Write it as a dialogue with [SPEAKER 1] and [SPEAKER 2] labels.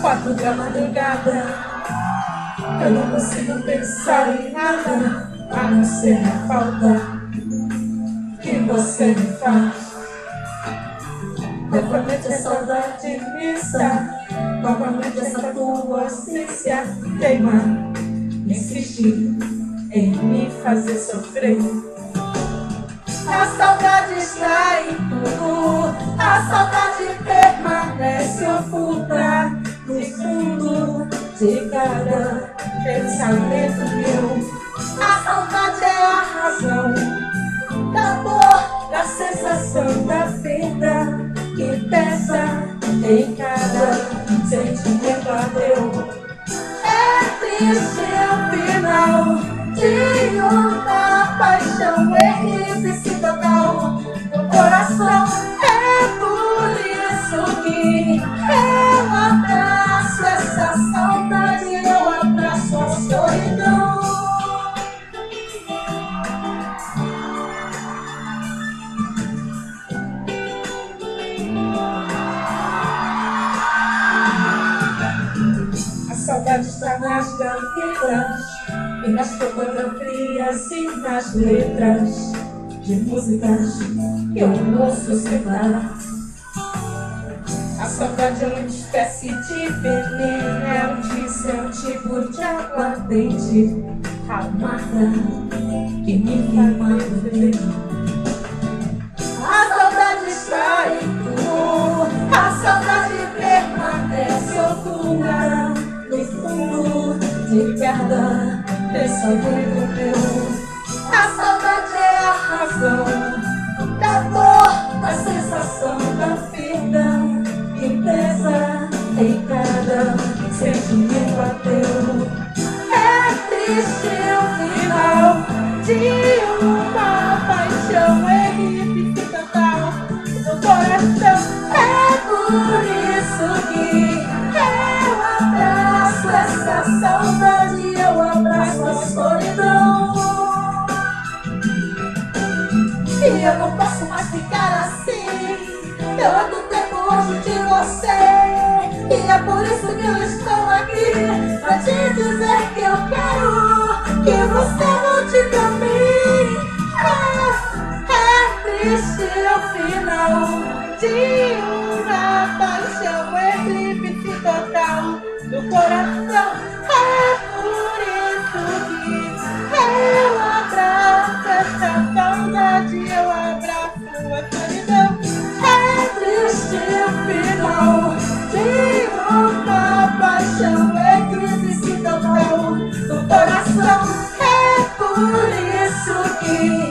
[SPEAKER 1] quatro da madrugada. Eu não consigo pensar em nada a não ser a falta que você me faz. Novamente a saudade me está, novamente essa tua ausência teima, insistir em me fazer sofrer. A saudade está em tudo, a saudade de cada pensamento meu. A saudade é a razão da dor, da sensação da perda que pesa em cada sentimento adeus. É triste o final de uma paixão total está nas gavetas e nas fotografias e nas letras de músicas que eu ouço separar. A saudade é uma espécie de veneno, é um é um tipo de aguardente amarga que me faz mais de cada pensamento meu. A saudade é a razão da dor, da sensação da pesa em cada sentimento ateu. É triste o final de uma paixão equipe total no coração. É por isso que E eu não posso mais ficar assim. Eu ando tempo longe de você. E é por isso que eu estou aqui. Pra te dizer que eu quero que você volte pra mim. É, é triste o final de uma paixão eclipse total do coração. coração. É por isso que